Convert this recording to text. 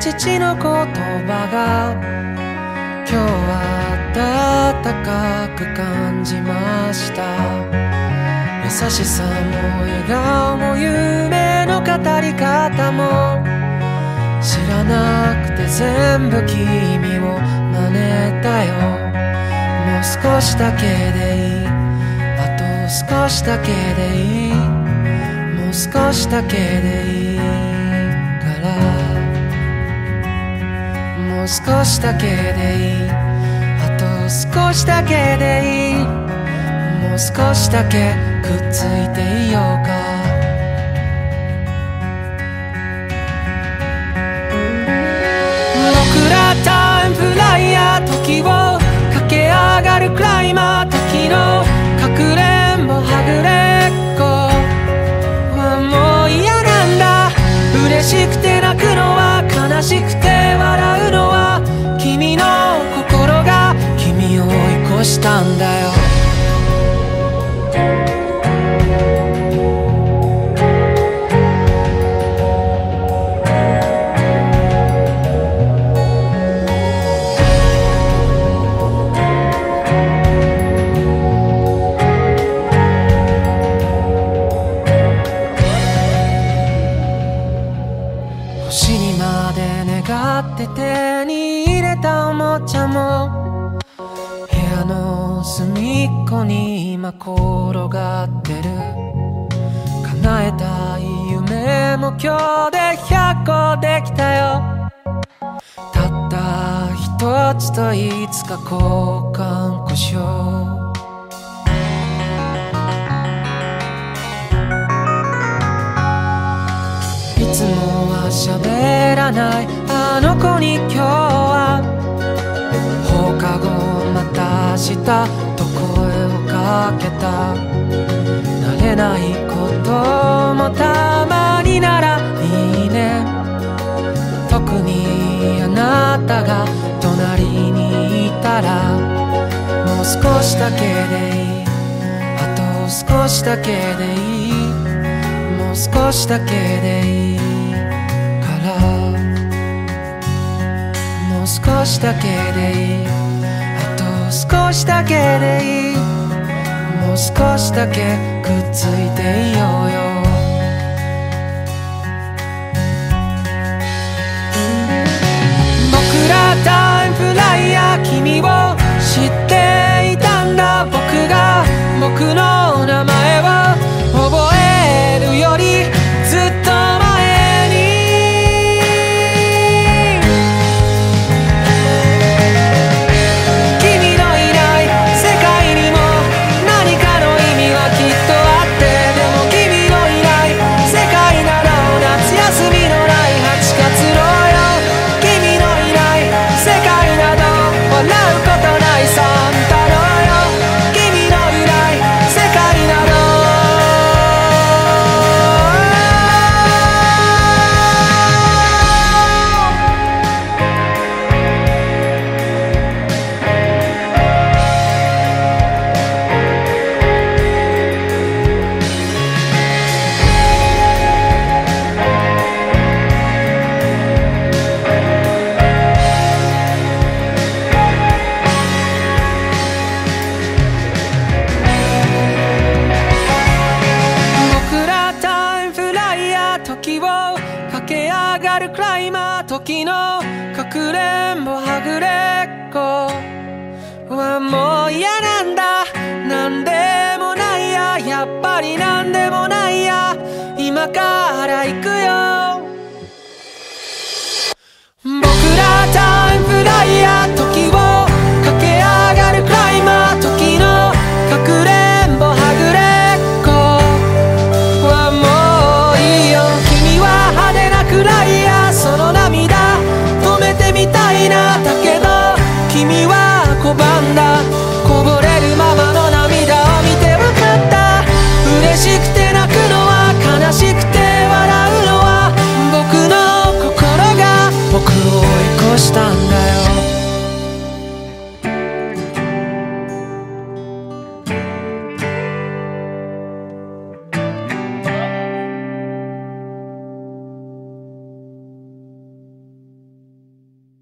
父の言葉が今日は暖かく感じました。優しさも笑顔も夢の語り方も知らなくて全部君を真似たよ。もう少しだけでいい。あと少しだけでいい。もう少しだけでいい。う少しだけでいい。あと少しだけでいいもう少しだけくっついていようか。僕らタイムフライヤー時を駆け上がるクライマー時のかくれんぼはぐれっこ。はもう嫌なんだ。嬉しくて泣くのは悲しくて。追い越したんだよ。星にまで願って手に入れたおもちゃもの隅っこに今転がってる。叶えたい夢も今日で100個できたよ。たった一つといつか交換故障。いつもは喋らない。たと声をかけた。慣れないこともたまにならいいね。特にあなたが隣にいたらもう少しだけでいい。あと少しだけでいい。もう少しだけでいいから。もう少しだけでいい。少しだけでいい。もう少しだけくっついていようよ。上がるクライマー時のかくれんぼはぐれっこ。はもう嫌なんだ。なんでもないや。やっぱりなんでもないや。今から行くよ。